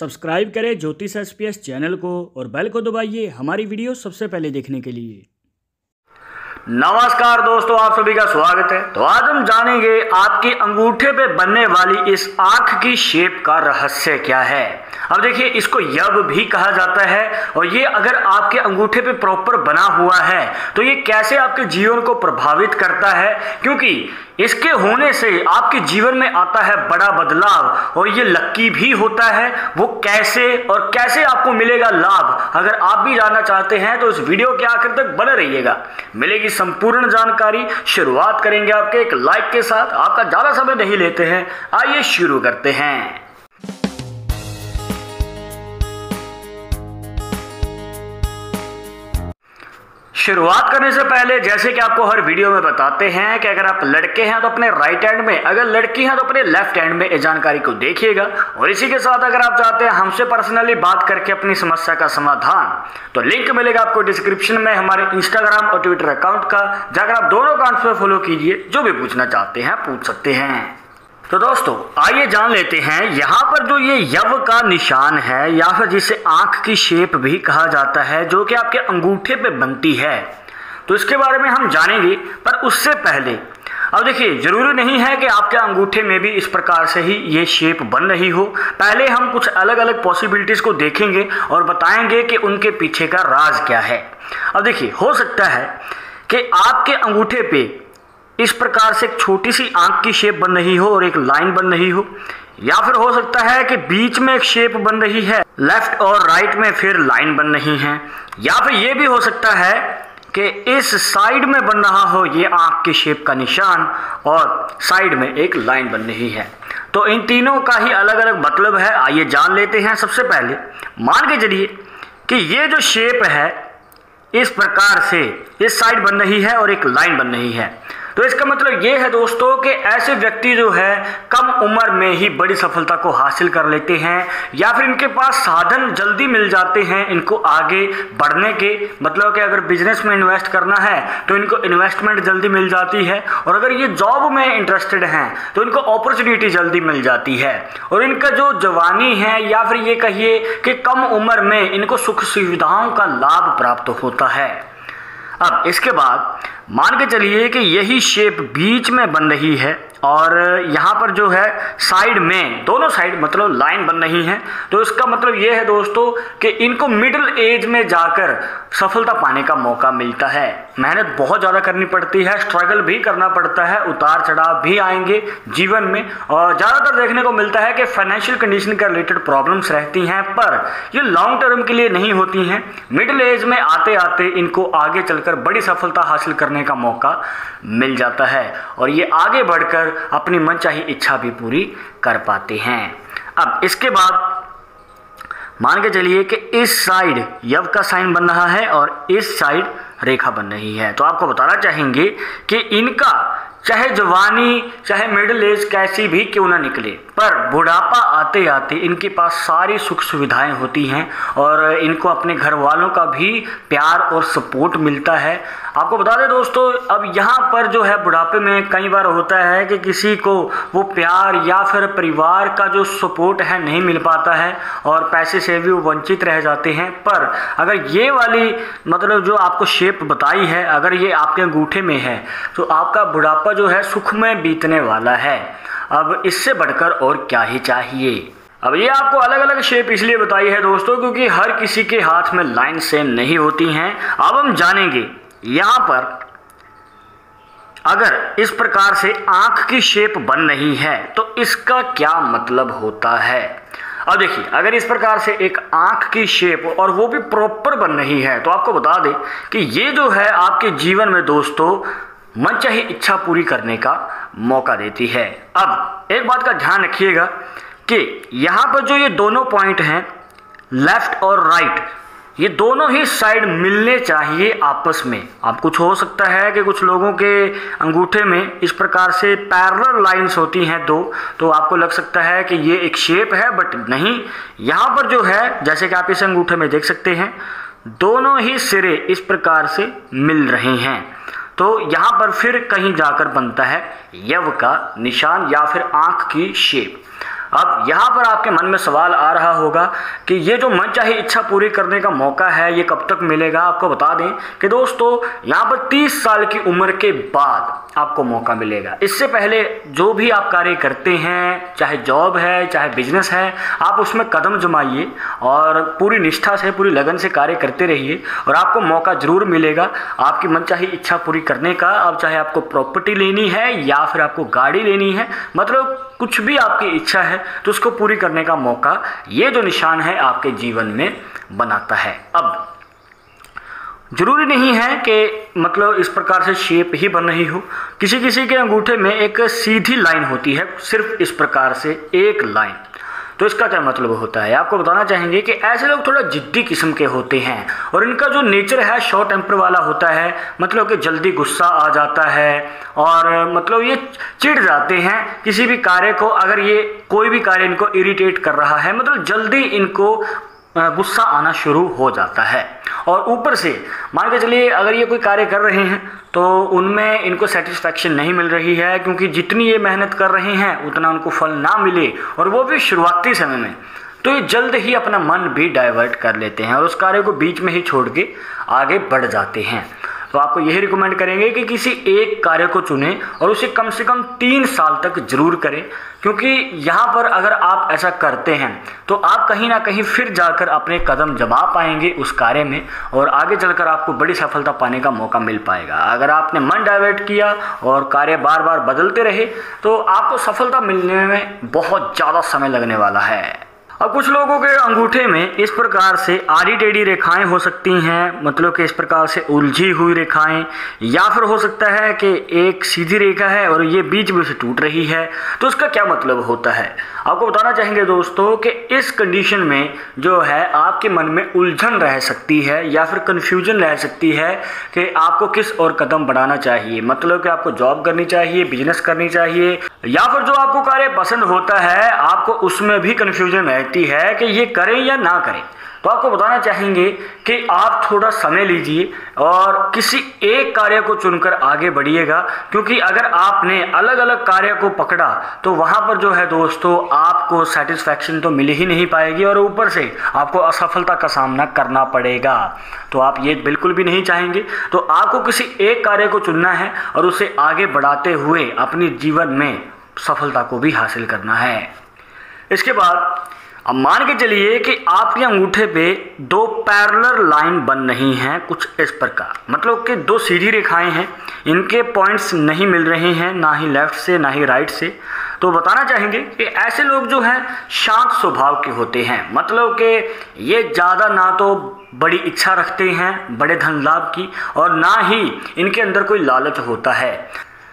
Subscribe करें ज्योतिष SPS channel को और बेल को दबाइए हमारी वीडियो सबसे पहले देखने के लिए। नमस्कार दोस्तों, आप सभी का स्वागत है। तो आज हम जानेंगे आपके अंगूठे पे बनने वाली इस आँख की शेप का रहस्य क्या है। अब देखिए, इसको यब भी कहा जाता है और ये अगर आपके अंगूठे पे प्रॉपर बना हुआ है तो ये कैसे आपके जीवन को प्रभावित करता है? क्योंकि इसके होने से आपके जीवन में आता है बड़ा बदलाव और ये लक्की भी होता है। वो कैसे और कैसे आपको मिलेगा लाभ? अगर आप भी जानना चाहते हैं तो इस वीडियो के आखिर तक बने रहिएगा। मिलेगी संपूर्ण जानकारी शुरुआत करेंगे आपके एक लाइक के साथ। आपका ज़्यादा समय नहीं लेते हैं। आइए शुरू करते हैं। शुरुआत करने से पहले जैसे कि आपको हर वीडियो में बताते हैं कि अगर आप लड़के हैं तो अपने राइट हैंड में, अगर लड़की हैं तो अपने लेफ़्ट हैंड में इस जानकारी को देखिएगा। और इसी के साथ अगर आप चाहते हैं हमसे पर्सनली बात करके अपनी समस्या का समाधान तो लिंक मिलेगा आपको डिस्क्रिप्शन में हमारे इंस्टाग्राम और ट्विटर अकाउंट का। जाकर आप दोनों अकाउंट्स में फॉलो कीजिए, जो भी पूछना चाहते हैं, पूछ सकते हैं। तो दोस्तों, आइए जान लेते हैं, यहाँ पर जो ये यव का निशान है, या फिर जिसे आँख की शेप भी कहा जाता है, जो कि आपके अंगूठे पे बनती है। तो इसके बारे में हम जानेंगे, पर उससे पहले, अब देखिए, ज़रूरी नहीं है कि आपके अंगूठे में भी इस प्रकार से ही ये शेप बन रही हो। पहले हम कुछ अलग अलग पॉसिबिलिटीज़ को देखेंगे और बताएँगे कि उनके पीछे का राज क्या है। अब देखिए, हो सकता है कि आपके अंगूठे पे इस प्रकार से एक छोटी सी आँख की शेप बन रही हो और एक लाइन बन रही हो। या फिर हो सकता है कि बीच में एक शेप बन रही है लेफ़्ट और राइट में फिर लाइन बन रही है। या फिर ये भी हो सकता है कि इस साइड में बन रहा हो ये आँख की शेप का निशान और साइड में एक लाइन बन रही है। तो इन तीनों का ही अलग अलग मतलब है, आइए जान लेते हैं सबसे पहले। मान के चलिए कि ये जो शेप है, इस प्रकार से इस साइड बन रही है और एक लाइन बन रही है। तो इसका मतलब ये है दोस्तों कि ऐसे व्यक्ति जो है, कम उम्र में ही बड़ी सफलता को हासिल कर लेते हैं, या फिर इनके पास साधन जल्दी मिल जाते हैं इनको आगे बढ़ने के। मतलब कि अगर बिज़नेस में इन्वेस्ट करना है तो इनको इन्वेस्टमेंट जल्दी मिल जाती है, और अगर ये जॉब में इंटरेस्टेड हैं तो इनको अपॉर्चुनिटी जल्दी मिल जाती है। और इनका जो जवानी है, या फिर ये कहिए कि कम उम्र में इनको सुख सुविधाओं का लाभ प्राप्त होता है। अब इसके बाद मान के चलिए कि यही शेप बीच में बन रही है। और यहाँ पर जो है साइड में, दोनों साइड मतलब लाइन बन रही है। तो इसका मतलब ये है दोस्तों कि इनको मिडिल एज में जाकर सफलता पाने का मौका मिलता है। मेहनत बहुत ज़्यादा करनी पड़ती है स्ट्रगल भी करना पड़ता है उतार चढ़ाव भी आएँगे जीवन में। और ज़्यादातर देखने को मिलता है कि फाइनेंशियल कंडीशन के रिलेटेड प्रॉब्लम्स रहती हैं, पर ये लॉन्ग टर्म के लिए नहीं होती हैं। मिडिल एज में आते आते इनको आगे चलकर बड़ी सफलता हासिल करने का मौका मिल जाता है। और ये आगे बढ़कर अपनी मनचाही इच्छा भी पूरी कर पाते हैं। अब इसके बाद मान के चलिए कि इस साइड यव का साइन बन रहा है और इस साइड रेखा बन रही है। तो आपको बताना चाहेंगे कि इनका, चाहे जवानी, चाहे मिडिल एज, कैसी भी क्यों ना निकले। पर बुढ़ापा आते आते इनके पास सारी सुख सुविधाएँ होती हैं और इनको अपने घर वालों का भी प्यार और सपोर्ट मिलता है। आपको बता दें दोस्तों, अब यहाँ पर जो है बुढ़ापे में कई बार होता है कि किसी को वो प्यार या फिर परिवार का जो सपोर्ट है नहीं मिल पाता है और पैसे से भी वो वंचित रह जाते हैं। पर अगर ये वाली मतलब जो आपको शेप बताई है, अगर ये आपके अंगूठे में है तो आपका बुढ़ापा जो है सुख में बीतने वाला है। अब इससे बढ़कर और क्या ही चाहिए? अब ये आपको अलग अलग शेप इसलिए बताई है दोस्तों, क्योंकि हर किसी के हाथ में लाइन सेम नहीं होती हैं। अब हम जानेंगे, यहाँ पर अगर इस प्रकार से आँख की शेप बन रही है तो इसका क्या मतलब होता है? अब देखिए, अगर इस प्रकार से एक आँख की शेप और वो भी प्रॉपर बन रही है तो आपको बता दें कि ये जो है आपके जीवन में दोस्तों मन चाहे इच्छा पूरी करने का मौका देती है। अब एक बात का ध्यान रखिएगा कि यहाँ पर जो ये दोनों पॉइंट हैं लेफ़्ट और राइट ये दोनों ही साइड मिलने चाहिए आपस में। अब कुछ हो सकता है कि कुछ लोगों के अंगूठे में इस प्रकार से पैरल लाइंस होती हैं दो तो आपको लग सकता है कि ये एक शेप है बट नहीं। यहाँ पर जो है, जैसे कि आप इस अंगूठे में देख सकते हैं, दोनों ही सिरे इस प्रकार से मिल रहे हैं। तो यहाँ पर फिर कहीं जाकर बनता है यव का निशान या फिर आँख की शेप। अब यहाँ पर आपके मन में सवाल आ रहा होगा कि ये जो मन चाहे इच्छा पूरी करने का मौका है, ये कब तक मिलेगा? आपको बता दें कि दोस्तों, यहाँ पर 30 साल की उम्र के बाद आपको मौका मिलेगा। इससे पहले जो भी आप कार्य करते हैं, चाहे जॉब है, चाहे बिज़नेस है, आप उसमें कदम जमाइए और पूरी निष्ठा से, पूरी लगन से कार्य करते रहिए और आपको मौका ज़रूर मिलेगा आपकी मन चाहे इच्छा पूरी करने का। अब चाहे आपको प्रॉपर्टी लेनी है या फिर आपको गाड़ी लेनी है मतलब कुछ भी आपकी इच्छा है तो उसको पूरी करने का मौका ये जो निशान है आपके जीवन में बनाता है। अब, ज़रूरी नहीं है कि मतलब इस प्रकार से शेप ही बन रही हो। किसी किसी के अंगूठे में एक सीधी लाइन होती है, सिर्फ़ इस प्रकार से एक लाइन। तो इसका क्या मतलब होता है? आपको बताना चाहेंगे कि ऐसे लोग थोड़ा जिद्दी किस्म के होते हैं और इनका जो नेचर है, शॉर्ट टेम्पर वाला होता है मतलब कि जल्दी गुस्सा आ जाता है और मतलब ये चिढ़ जाते हैं किसी भी कार्य को, अगर ये कोई भी कार्य इनको इरिटेट कर रहा है मतलब जल्दी इनको गुस्सा आना शुरू हो जाता है। और ऊपर से, मान के चलिए, अगर ये कोई कार्य कर रहे हैं तो उनमें इनको सेटिस्फैक्शन नहीं मिल रही है, क्योंकि जितनी ये मेहनत कर रहे हैं, उतना उनको फल ना मिले, और वो भी शुरुआती समय में। तो ये जल्द ही अपना मन भी डाइवर्ट कर लेते हैं, और उस कार्य को बीच में ही छोड़ के आगे बढ़ जाते हैं। तो आपको यही रिकमेंड करेंगे कि किसी एक कार्य को चुनें और उसे कम से कम तीन साल तक ज़रूर करें। क्योंकि यहाँ पर अगर आप ऐसा करते हैं तो आप कहीं ना कहीं फिर जाकर अपने कदम जमा पाएँगे उस कार्य में और आगे चलकर आपको बड़ी सफलता पाने का मौका मिल पाएगा। अगर आपने मन डाइवर्ट किया और कार्य बार बार बदलते रहे तो आपको सफलता मिलने में बहुत ज़्यादा समय लगने वाला है। अब कुछ लोगों के अंगूठे में इस प्रकार से आड़ी टेढ़ी रेखाएँ हो सकती हैं मतलब कि इस प्रकार से उलझी हुई रेखाएँ, या फिर हो सकता है कि एक सीधी रेखा है और ये बीच में से टूट रही है तो उसका क्या मतलब होता है? आपको बताना चाहेंगे दोस्तों कि इस कंडीशन में जो है, आपके मन में उलझन रह सकती है, या फिर कन्फ्यूज़न रह सकती है कि आपको किस और कदम बढ़ाना चाहिए? मतलब कि आपको जॉब करनी चाहिए बिज़नेस करनी चाहिए, या फिर जो आपको कार्य पसंद होता है, आपको उसमें भी कन्फ्यूज़न रहती है कि ये करें या ना करें। तो आपको बताना चाहेंगे कि आप थोड़ा समय लीजिए और किसी एक कार्य को चुनकर आगे बढ़िएगा, क्योंकि अगर आपने अलग अलग कार्य को पकड़ा तो वहाँ पर जो है दोस्तों, आपको सेटिस्फैक्शन तो मिल ही नहीं पाएगी और ऊपर से आपको असफलता का सामना करना पड़ेगा। तो आप ये बिल्कुल भी नहीं चाहेंगे। तो आपको किसी एक कार्य को चुनना है और उसे आगे बढ़ाते हुए अपने जीवन में सफलता को भी हासिल करना है। इसके बाद अब मान के चलिए कि आपके अंगूठे पे दो पैरलर लाइन बन रही हैं कुछ इस प्रकार। मतलब कि दो सीधी रेखाएँ हैं, इनके पॉइंट्स नहीं मिल रहे हैं, ना ही लेफ़्ट से, ना ही राइट से। तो बताना चाहेंगे कि ऐसे लोग जो हैं, शांत स्वभाव के होते हैं। मतलब कि ये ज़्यादा ना तो बड़ी इच्छा रखते हैं, बड़े धन लाभ की, और ना ही इनके अंदर कोई लालच होता है।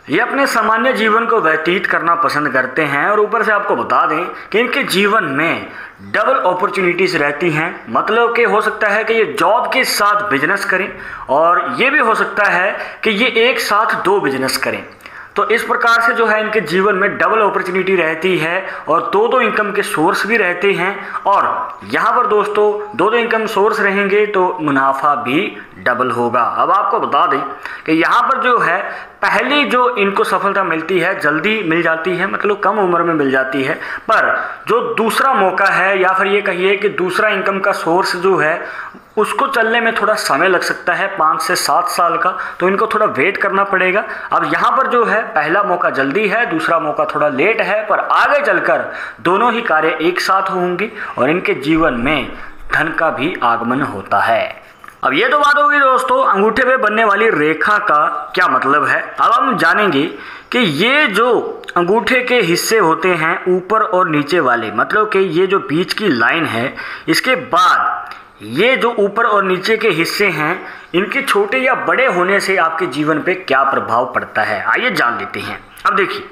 ये अपने सामान्य जीवन को व्यतीत करना पसंद करते हैं और ऊपर से आपको बता दें कि इनके जीवन में डबल अपॉर्चुनिटीज़ रहती हैं। मतलब कि हो सकता है कि ये जॉब के साथ बिज़नेस करें और ये भी हो सकता है कि ये एक साथ दो बिज़नेस करें। तो इस प्रकार से जो है इनके जीवन में डबल अपॉर्चुनिटी रहती है और दो दो इनकम के सोर्स भी रहते हैं। और यहाँ पर दोस्तों, दो दो इनकम सोर्स रहेंगे तो मुनाफा भी डबल होगा। अब आपको बता दें कि यहाँ पर जो है पहली जो इनको सफलता मिलती है, जल्दी मिल जाती है मतलब कम उम्र में मिल जाती है। पर जो दूसरा मौका है, या फिर ये कहिए कि दूसरा इनकम का सोर्स जो है, उसको चलने में थोड़ा समय लग सकता है, पाँच से सात साल का तो इनको थोड़ा वेट करना पड़ेगा। अब यहाँ पर जो है, पहला मौका जल्दी है, दूसरा मौका थोड़ा लेट है, पर आगे चलकर दोनों ही कार्य एक साथ होंगे, और इनके जीवन में धन का भी आगमन होता है। अब ये तो बात होगी दोस्तों, अंगूठे पे बनने वाली रेखा का क्या मतलब है? अब हम जानेंगे कि ये जो अंगूठे के हिस्से होते हैं ऊपर और नीचे वाले मतलब कि ये जो बीच की लाइन है, इसके बाद ये जो ऊपर और नीचे के हिस्से हैं, इनके छोटे या बड़े होने से आपके जीवन पे क्या प्रभाव पड़ता है? आइए जान लेते हैं। अब देखिए,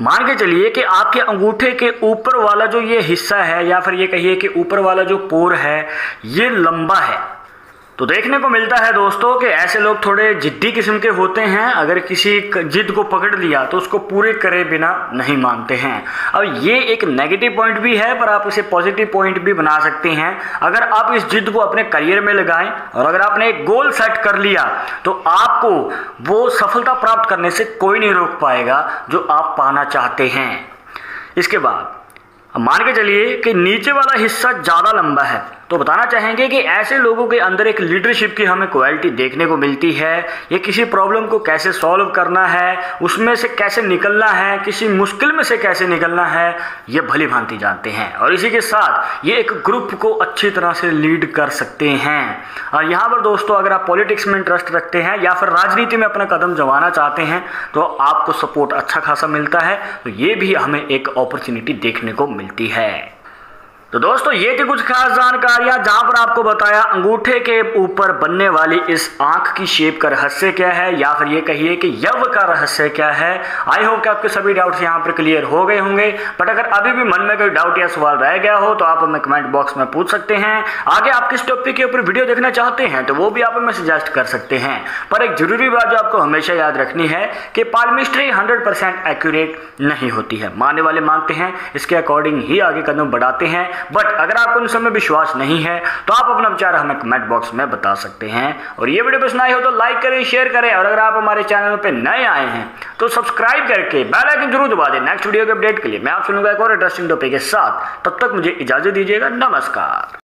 मान के चलिए कि आपके अंगूठे के ऊपर वाला जो ये हिस्सा है, या फिर ये कहिए कि ऊपर वाला जो पोर है, ये लंबा है। तो देखने को मिलता है दोस्तों कि ऐसे लोग थोड़े जिद्दी किस्म के होते हैं, अगर किसी जिद को पकड़ लिया तो उसको पूरे करे बिना नहीं मानते हैं। अब ये एक नेगेटिव पॉइंट भी है, पर आप इसे पॉजिटिव पॉइंट भी बना सकते हैं। अगर आप इस जिद को अपने करियर में लगाएँ और अगर आपने एक गोल सेट कर लिया तो आपको वो सफलता प्राप्त करने से कोई नहीं रोक पाएगा जो आप पाना चाहते हैं। इसके बाद मान के चलिए कि नीचे वाला हिस्सा ज़्यादा लंबा है। तो बताना चाहेंगे कि ऐसे लोगों के अंदर एक लीडरशिप की हमें क्वालिटी देखने को मिलती है। ये किसी प्रॉब्लम को कैसे सॉल्व करना है, उसमें से कैसे निकलना है, किसी मुश्किल में से कैसे निकलना है, ये भली भांति जानते हैं। और इसी के साथ ये एक ग्रुप को अच्छी तरह से लीड कर सकते हैं। और यहाँ पर दोस्तों, अगर आप पॉलिटिक्स में इंटरेस्ट रखते हैं या फिर राजनीति में अपना कदम जमाना चाहते हैं तो आपको सपोर्ट अच्छा खासा मिलता है। तो ये भी हमें एक अपॉर्चुनिटी देखने को मिलती है। तो दोस्तों, ये थी कुछ खास जानकारियाँ जहाँ पर आपको बताया अंगूठे के ऊपर बनने वाली इस आँख की शेप का रहस्य क्या है, या फिर ये कहिए कि यव का रहस्य क्या है। आई होप कि आपके सभी डाउट्स यहाँ पर क्लियर हो गए होंगे। बट अगर अभी भी मन में कोई डाउट या सवाल रह गया हो तो आप हमें कमेंट बॉक्स में पूछ सकते हैं। आगे आप किस टॉपिक के ऊपर वीडियो देखना चाहते हैं तो वो भी आप हमें सजेस्ट कर सकते हैं। पर एक ज़रूरी बात जो आपको हमेशा याद रखनी है कि पालमिस्ट्री हंड्रेड परसेंट एक्यूरेट नहीं होती है। मानने वाले मानते हैं, इसके अकॉर्डिंग ही आगे कदम बढ़ाते हैं। बट अगर आपको इन सब में विश्वास नहीं है तो आप अपना विचार हमें कमेंट बॉक्स में बता सकते हैं। और ये वीडियो पसंद आई हो तो लाइक करें शेयर करें। और अगर आप हमारे चैनल पर नए आए हैं तो सब्सक्राइब करके बेल आइकन ज़रूर दबा दें। नेक्स्ट वीडियो के अपडेट के लिए मैं आप सुनूँगा एक और इंटरेस्टिंग टॉपिक के साथ। तब तक मुझे इजाज़त दीजिएगा। नमस्कार।